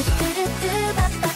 トゥトゥルトゥバッバ